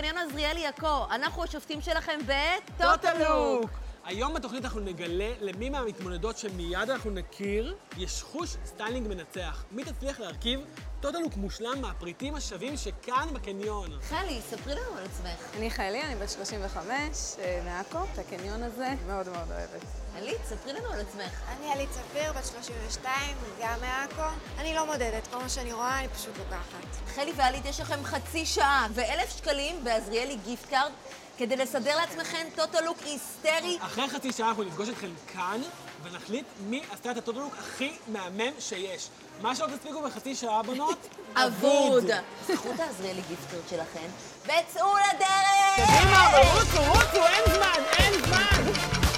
קניון עזריאלי עכו. אנחנו השופטים שלכם ב total look. Total look! היום בתוכנית אנחנו נגלה למי מהמתמודדות שמיד אנחנו נכיר, יש חוש סטיילינג מנצח. מי תצליח להרכיב total look מושלם מהפריטים השווים שכאן בקניון. חלי, ספרי לנו על עצמך. אני חלי, אני בת 35, אה, מעכו, את הקניון הזה, מאוד מאוד אוהבת. עלית, ספרי לנו על עצמך. אני עלית ספיר, בת 32, גם מעכו. אני לא מודדת, כל מה שאני רואה אני פשוט לוקחת. חלי ועלית, יש לכם חצי שעה ואלף שקלים בעזריאלי gift card כדי לסדר לעצמכם total look היסטרי. אחרי חצי שעה אנחנו נפגוש אתכם כאן, ונחליט מי עשתה את ה total look הכי מהמם שיש. מה שלא תספיקו בחצי שעה, בנות, אבוד. קחו את העזריאלי gift card שלכם וצאו לדרך! קדימה, אבל רוצו, רוצו, אין זמן, אין זמן!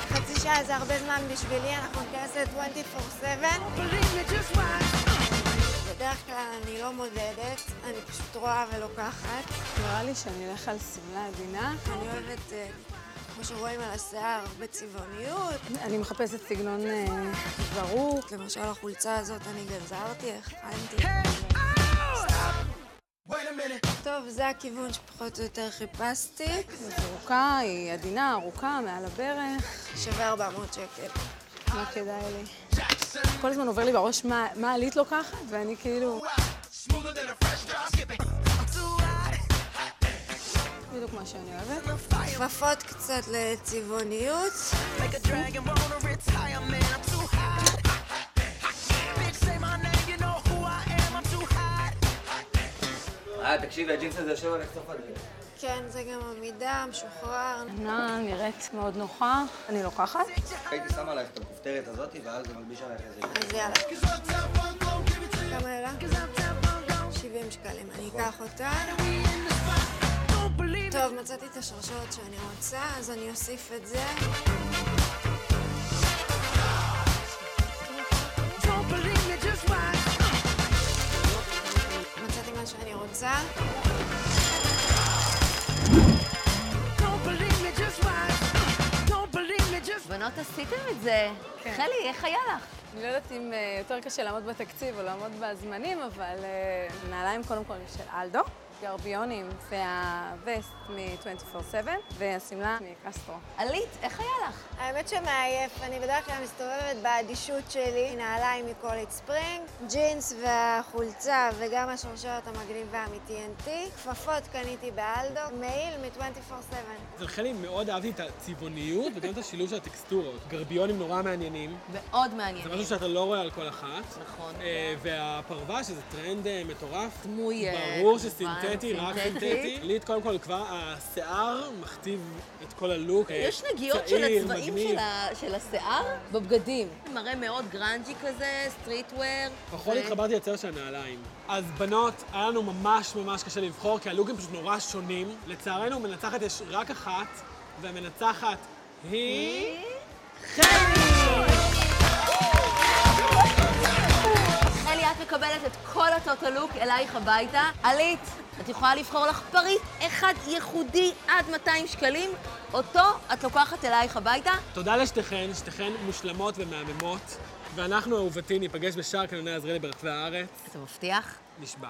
חצי שעה זה הרבה זמן בשבילי, אנחנו ניכנס ל-24/7. בדרך כלל אני לא מודדת, אני פשוט רואה ולוקחת. נראה לי שאני אלך על שמלה עדינה. אני אוהבת, אה, כמו שרואים על השיער, הרבה צבעוניות. אני מחפשת סגנון אה, זרוק. למשל, החולצה הזאת אני גזרתי, הכנתי. טוב, זה הכיוון שפחות או יותר חיפשתי. זרוקה, היא עדינה, ארוכה, מעל הברך. שווה 400 שקל. מה כדאי לי? כל הזמן עובר לי בראש מה, מה עלית לוקחת, ואני כאילו... בדיוק מה שאני אוהבת. כפפות קצת לצבעוניות. אה, תקשיבי, הג'ינס הזה יושב על הסוף הזה. כן, זה גם עמידה, משוחרר. עונה נראית מאוד נוחה, אני לוקחת. הייתי שם עלייך את הכופתרת הזאת, ואז זה מלביש עלייך איזה... אז יאללה. כמה אלה? 70 שקלים. אני אקח אותה. טוב, מצאתי את השרשרת שאני רוצה, אז אני אוסיף את זה. מצאתי מה שאני רוצה. בנות, עשיתם את זה. כן. חלי, איך היה לך? אני לא יודעת אם אה, יותר קשה לעמוד בתקציב או לעמוד בזמנים, אבל אה, נעליים קודם כל של אלדו, גרביונים והווסט מ-24/7 והשמלה מקסטרו. עלית, איך היה לך? האמת שמעייף, אני בדרך כלל מסתובבת באדישות שלי, נעליים מקוליד ספרינג, ג'ינס והחולצה וגם השרשרת המגניבה מ-TNT, כפפות קניתי באלדו, מעיל מ-24/7. אצל חלי מאוד אהבתי את הצבעוניות וגם את השילוב של הטקסטורות. גרביונים נורא מעניינים. מאוד זה מעניין. משהו שאתה לא רואה על כל אחת. נכון. אה, והפרווה, שזה טרנד אה, מטורף. דמוי, אה, ברור כמובן, שסינתטי, רק סינתטי. סינתטי. עלית קודם כל כבר השיער מכתיב את כל הלוק. יש נגיעות של הצבעים. של ה- של השיער בבגדים. מראה מאוד גרנג'י כזה, streetwear. פחות התחברתי לצבע של הנעליים. אז בנות, היה לנו ממש ממש קשה לבחור, כי הלוקים פשוט נורא שונים. לצערנו, מנצחת יש רק אחת, והמנצחת היא... חלי, את כל הטוטלוק אלייך הביתה. עלית, את יכולה לבחור לך פריט אחד ייחודי עד 200 שקלים, אותו את לוקחת אלייך הביתה. תודה לשתיכן, שתיכן מושלמות ומהממות, ואנחנו, אהובתי, ניפגש בשער קנוני עזריאלי ברחבי הארץ. אתה מבטיח? נשבע.